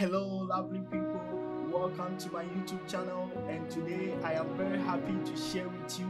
Hello, lovely people. Welcome to my YouTube channel, and today I am very happy to share with you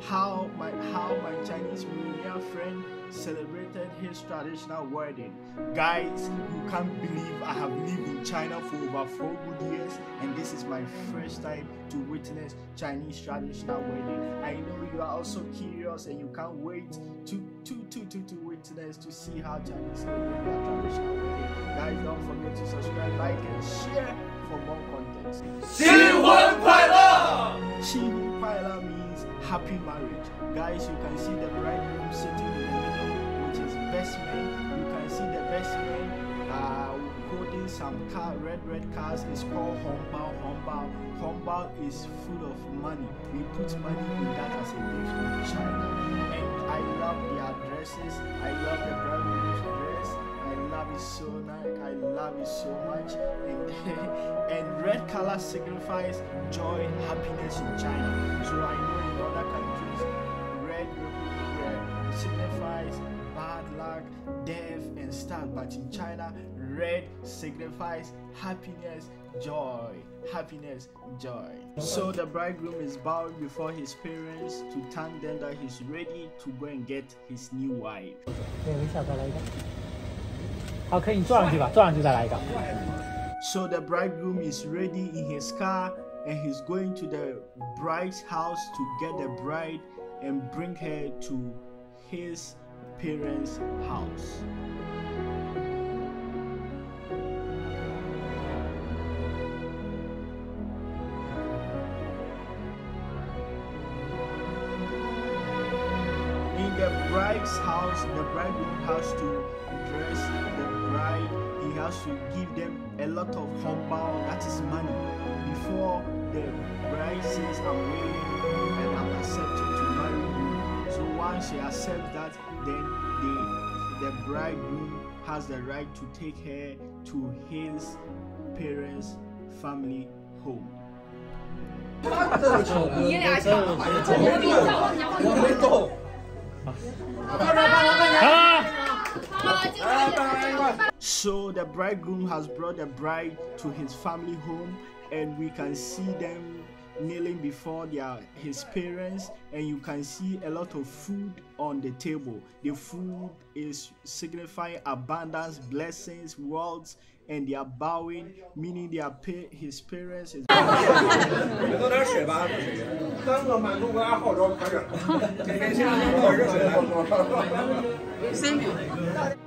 how my how my Chinese millionaire friend celebrated his traditional wedding. Guys, you can't believe I have lived in China for over four good years, and this is my first time to witness Chinese traditional wedding. I know you are also curious and you can't wait to to to to, to witness to see how Chinese celebrate their traditional wedding. Guys, don't forget to subscribe, like, and share for more content. 新婚快乐！ Chini Paila means Happy marriage. Guys, you can see the bridegroom sitting in the middle, which is best man. You can see the best man uh, holding some car, red, red cars. It's called Hongbao. Hongbao. Hongbao is full of money. We put money in that as a gift in China. And I love their dresses. I love the bridegroom's dress. I love it so nice. I love it so much. And red color signifies joy, happiness in China. So I know in other countries, red, red signifies bad luck, death, and stuff. But in China, red signifies happiness, joy, happiness, joy. So the bridegroom is bowing before his parents to thank them that he's ready to go and get his new wife. 对，微笑再来一个。好，可以，你坐上去吧，坐上去再来一个。 So the bridegroom is ready in his car and he's going to the bride's house to get the bride and bring her to his parents' house. In the bride's house, the bridegroom has to dress the bride. He has to give them a lot of hongbao, that is money, before the bride says, "I'm willing and I'm accepting to marry you." So once she accepts that, then the the bridegroom has the right to take her to his parents' family home. Ah! So the bridegroom has brought the bride to his family home, and we can see them kneeling before their his parents and you can see a lot of food on the table the food is signifying abundance blessings wealth and they are bowing meaning they are pay, his parents is Thank.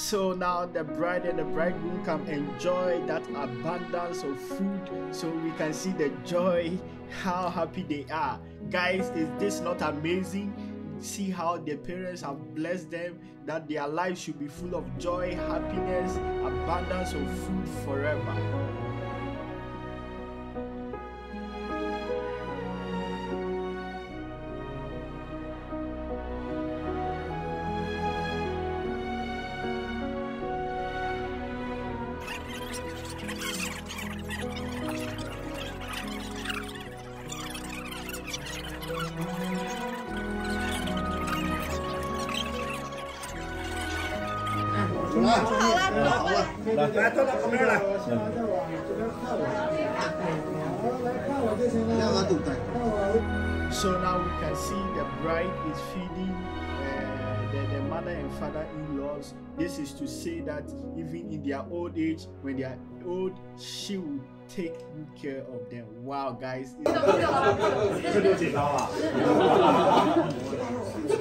So now the bride and the bridegroom can enjoy that abundance of food so we can see the joy, how happy they are. Guys, is this not amazing? See how their parents have blessed them, that their life should be full of joy, happiness, abundance of food forever. Dạ. 来，坐到旁边来。 So now we can see the bride is feeding uh, the, the mother and father-in-laws. This is to say that even in their old age, when they are old, she will take good care of them. Wow, guys! I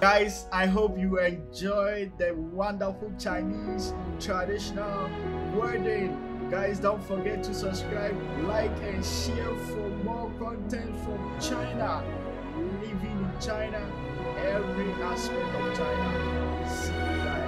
Guys, I hope you enjoyed the wonderful Chinese traditional wedding. Guys, don't forget to subscribe, like, and share for more content from China. Living in China, every aspect of China. You.